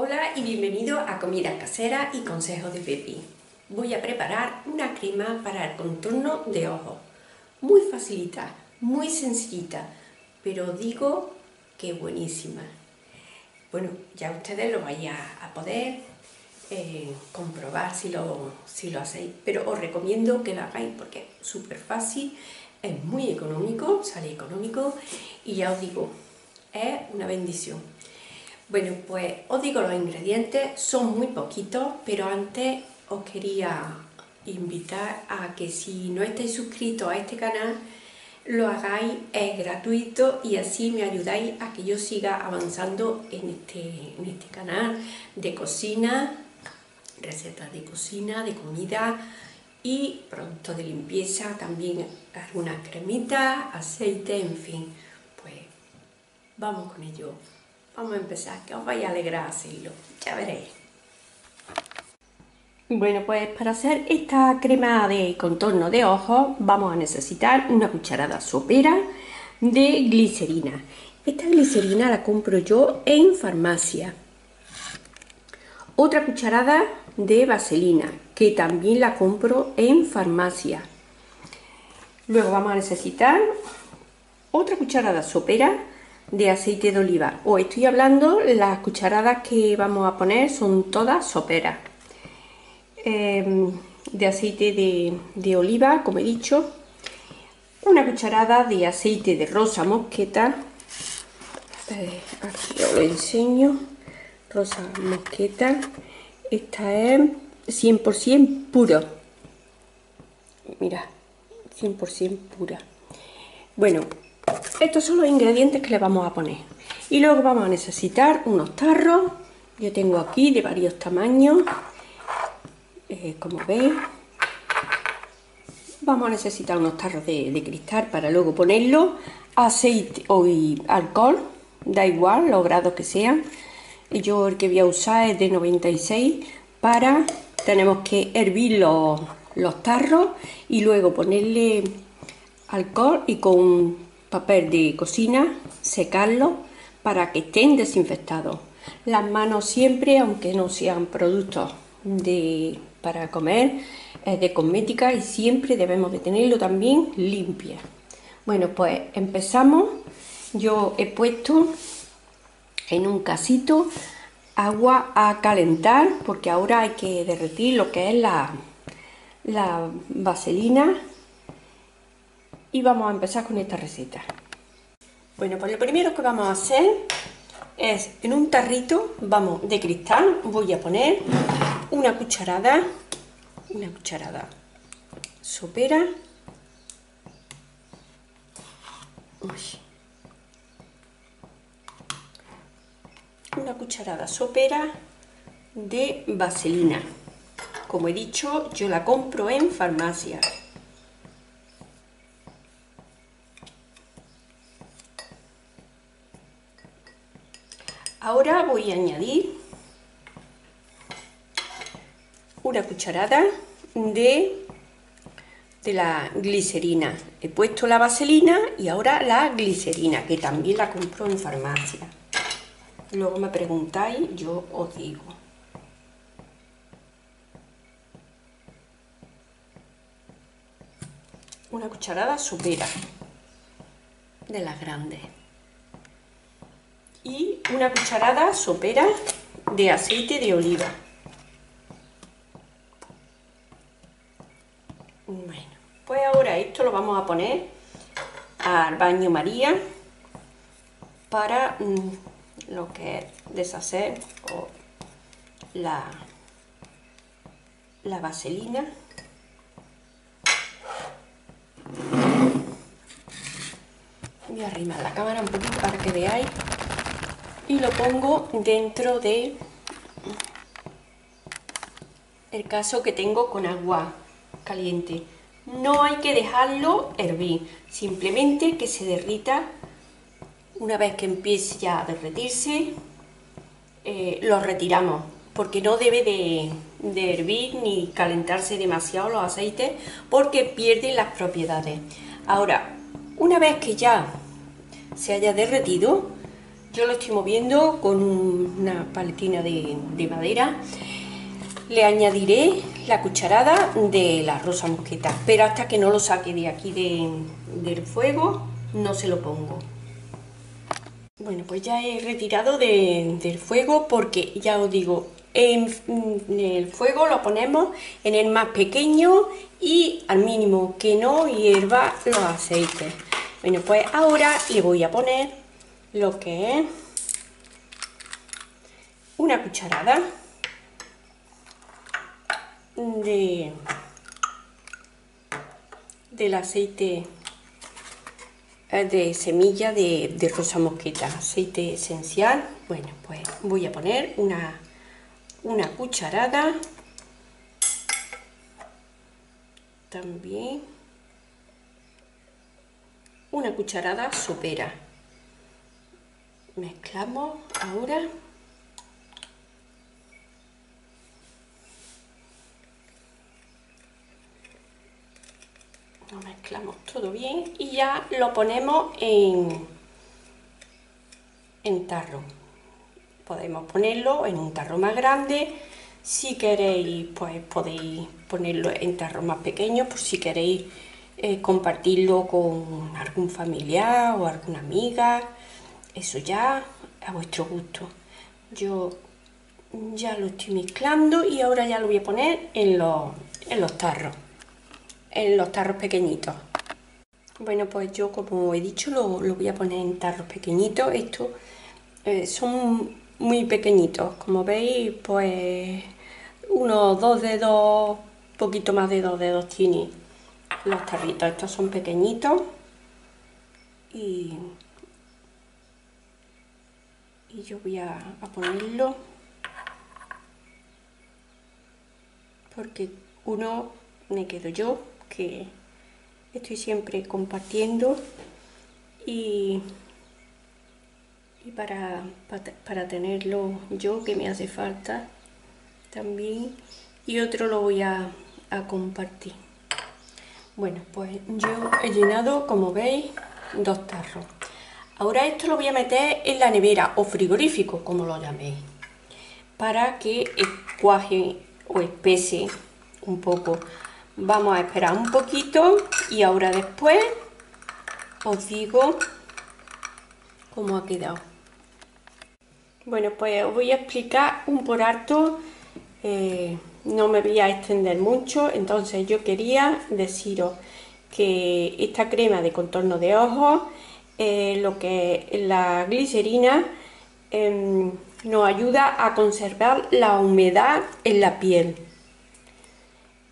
Hola y bienvenido a Comida Casera y Consejos de Pepi. Voy a preparar una crema para el contorno de ojos. Muy facilita, muy sencillita, pero digo que buenísima. Bueno, ya ustedes lo vais a poder eh, comprobar si lo, si lo hacéis, pero os recomiendo que lo hagáis porque es súper fácil, es muy económico, sale económico y ya os digo, es una bendición. Bueno, pues os digo los ingredientes, son muy poquitos, pero antes os quería invitar a que si no estáis suscritos a este canal, lo hagáis, es gratuito y así me ayudáis a que yo siga avanzando en este, este canal de cocina, recetas de cocina, de comida y productos de limpieza, también algunas cremitas, aceite, en fin. Pues vamos con ello. Vamos a empezar, que os vaya a alegrar hacerlo. Ya veréis. Bueno, pues para hacer esta crema de contorno de ojos vamos a necesitar una cucharada sopera de glicerina. Esta glicerina la compro yo en farmacia. Otra cucharada de vaselina, que también la compro en farmacia. Luego vamos a necesitar otra cucharada sopera de aceite de oliva. o estoy hablando, las cucharadas que vamos a poner son todas soperas. Em, de aceite de, oliva, como he dicho. Una cucharada de aceite de rosa mosqueta. Aquí os lo enseño. Rosa mosqueta. Esta es 100% puro. Mira, 100% pura. Bueno, estos son los ingredientes que le vamos a poner. Y luego vamos a necesitar unos tarros. Yo tengo aquí de varios tamaños. Eh, como veis. Vamos a necesitar unos tarros de, cristal para luego ponerlo. Aceite o alcohol, da igual los grados que sean yo el que voy a usar es de 96 para, tenemos que hervir los, tarros y luego ponerle alcohol y con papel de cocina secarlo para que estén desinfectados. Las manos siempre, aunque no sean productos de, para comer, es de cosmética y siempre debemos de tenerlo también limpia. Bueno, pues empezamos. Yo he puesto en un casito agua a calentar porque ahora hay que derretir lo que es la, la vaselina y vamos a empezar con esta receta. Bueno, pues lo primero que vamos a hacer es en un tarrito, vamos, de cristal, voy a poner una cucharada, una cucharada sopera, una cucharada sopera de vaselina. Como he dicho, yo la compro en farmacia. Ahora voy a añadir una cucharada de, de la glicerina. He puesto la vaselina y ahora la glicerina, que también la compro en farmacia. Luego me preguntáis, yo os digo. Una cucharada sopera de las grandes. Y una cucharada sopera de aceite de oliva. Bueno, pues ahora esto lo vamos a poner al baño María para mm, lo que es deshacer la, la vaselina voy a arrimar la cámara un poquito para que veáis y lo pongo dentro de el caso que tengo con agua caliente no hay que dejarlo hervir simplemente que se derrita una vez que empiece ya a derretirse, eh, lo retiramos, porque no debe de, hervir ni calentarse demasiado los aceites, porque pierden las propiedades. Ahora, una vez que ya se haya derretido, Yo lo estoy moviendo con una paletina de, madera. Le añadiré la cucharada de la rosa mosqueta, pero hasta que no lo saque de aquí del fuego, no se lo pongo. Bueno, pues ya he retirado del fuego porque ya os digo, en, el fuego lo ponemos en el más pequeño y al mínimo que no hierva los aceites. Bueno, pues ahora le voy a poner lo que es una cucharada de del aceite eh, de semilla de, de, rosa mosqueta, aceite esencial. Bueno, pues voy a poner una, una cucharada. También una cucharada sopera. Mezclamos ahora. Lo mezclamos todo bien y ya lo ponemos en, en tarro. Podemos ponerlo en un tarro más grande. Si queréis, pues podéis ponerlo en tarros más pequeños, por si queréis eh, compartirlo con algún familiar o alguna amiga. Eso ya a vuestro gusto. Yo ya lo estoy mezclando y ahora ya lo voy a poner en los, en los tarros en los tarros pequeñitos. Bueno, pues yo como he dicho lo, voy a poner en tarros pequeñitos. Estos eh, son muy pequeñitos, como veis, pues unos dos dedos, poquito más de dos dedos tiene los tarritos. Estos son pequeñitos y, y yo voy a, ponerlo porque uno me quedo yo que estoy siempre compartiendo y, y para, para, tenerlo yo que me hace falta también y otro lo voy a, a compartir. Bueno, pues yo he llenado, como veis, dos tarros. Ahora esto lo voy a meter en la nevera o frigorífico, como lo llaméis, para que cuaje o espese un poco Vamos a esperar un poquito y ahora después os digo cómo ha quedado. Bueno, pues os voy a explicar un por harto, eh, no me voy a extender mucho, entonces yo quería deciros que esta crema de contorno de ojos, eh, lo que la glicerina em, nos ayuda a conservar la humedad en la piel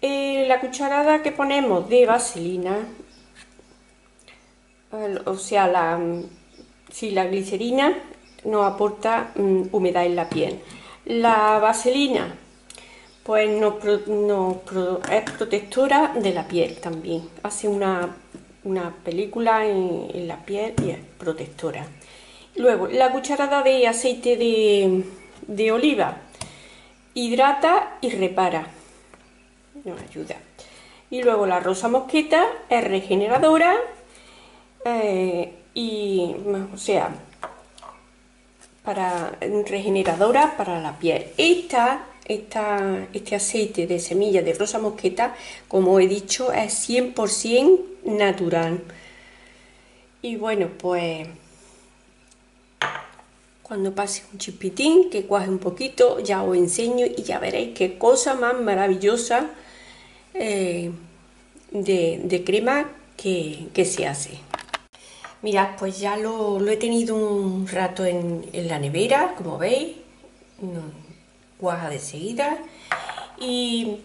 eh, la cucharada que ponemos de vaselina, o sea, la, si la glicerina nos aporta mm, humedad en la piel. La vaselina, pues es protectora de la piel también. Hace una, película en, la piel y es protectora. Luego, la cucharada de aceite de, de oliva hidrata y repara nos ayuda. Y luego la rosa mosqueta es regeneradora eh, y, o sea, para regeneradora para la piel. Esta, esta, este aceite de semilla de rosa mosqueta, como he dicho, es 100% natural. Y bueno, pues cuando pase un chipitín, que cuaje un poquito, ya os enseño y ya veréis qué cosa más maravillosa eh, de, crema que, se hace. Mirad, pues ya lo, he tenido un rato en, la nevera, como veis, cuaja de seguida. Y,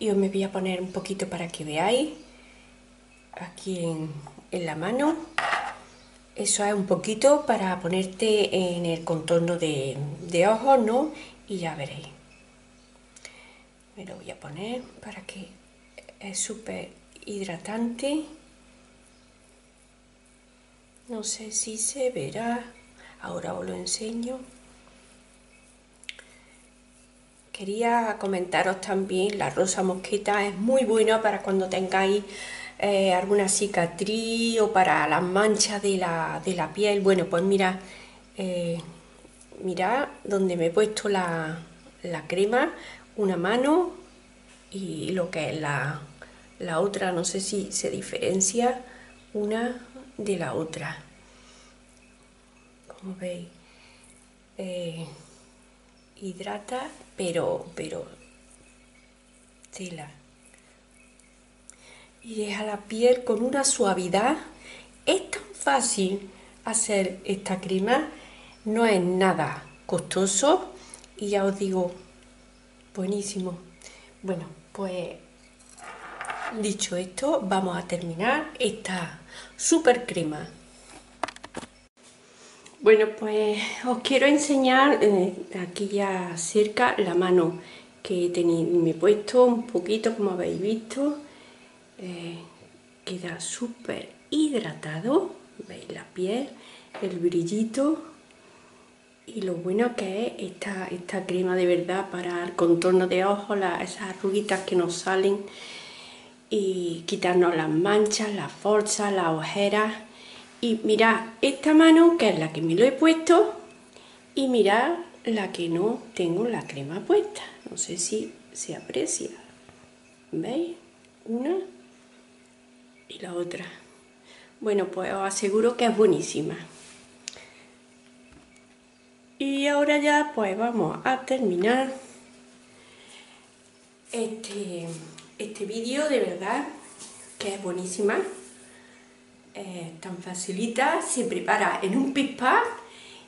os me voy a poner un poquito para que veáis aquí en, la mano. Eso es un poquito para ponerte en el contorno de, de ojos, ¿no? Y ya veréis. Me lo voy a poner para que es súper hidratante. No sé si se verá, ahora os lo enseño. Quería comentaros también, la rosa mosqueta es muy buena para cuando tengáis eh, alguna cicatriz o para las manchas de la, piel. Bueno, pues mira, eh, mirad donde me he puesto la, la crema, una mano y lo que es la, la otra, no sé si se diferencia una de la otra. Como veis, eh, hidrata, pero, pero tela. Y deja la piel con una suavidad. Es tan fácil hacer esta crema, no es nada costoso y ya os digo, buenísimo. Bueno, pues dicho esto, vamos a terminar esta super crema. Bueno, pues os quiero enseñar eh, aquí ya cerca la mano que me he puesto un poquito, como habéis visto. Eh, queda súper hidratado, veis la piel, el brillito y lo bueno que es esta, esta crema de verdad para el contorno de ojos, esas arruguitas que nos salen y quitarnos las manchas, las forzas, las ojeras y mirad esta mano que es la que me lo he puesto y mirad la que no tengo la crema puesta. No sé si se aprecia. ¿veis? una y la otra. Bueno pues os aseguro que es buenísima. Y ahora ya pues vamos a terminar este, este vídeo de verdad que es buenísima tan facilita, se prepara en un pispa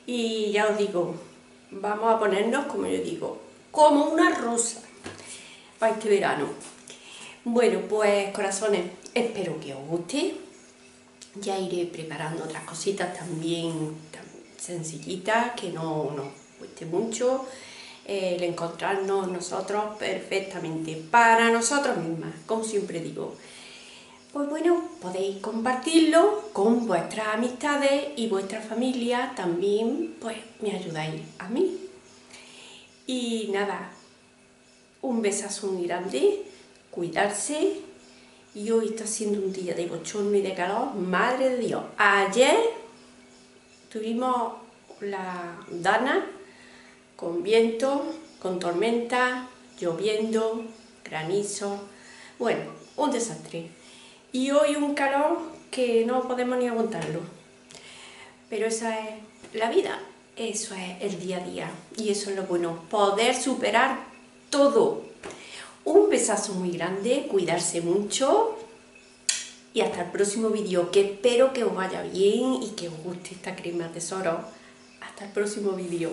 y ya os digo, vamos a ponernos, como yo digo, como una rosa para este verano. Bueno, pues corazones, espero que os guste. Ya iré preparando otras cositas también sencillitas, que no nos cueste mucho. el encontrarnos nosotros perfectamente para nosotros mismas, como siempre digo pues bueno, podéis compartirlo con vuestras amistades y vuestra familia, también pues me ayudáis a mí. Y nada, un besazo muy grande, cuidarse, y hoy está siendo un día de bochorno y de calor, madre de Dios. Ayer tuvimos la dana con viento, con tormenta, lloviendo, granizo, bueno, un desastre y hoy un calor que no podemos ni aguantarlo. Pero esa es la vida, eso es el día a día y eso es lo bueno, poder superar todo. Un besazo muy grande, cuidarse mucho y hasta el próximo vídeo que espero que os vaya bien y que os guste esta crema tesoro. Hasta el próximo vídeo.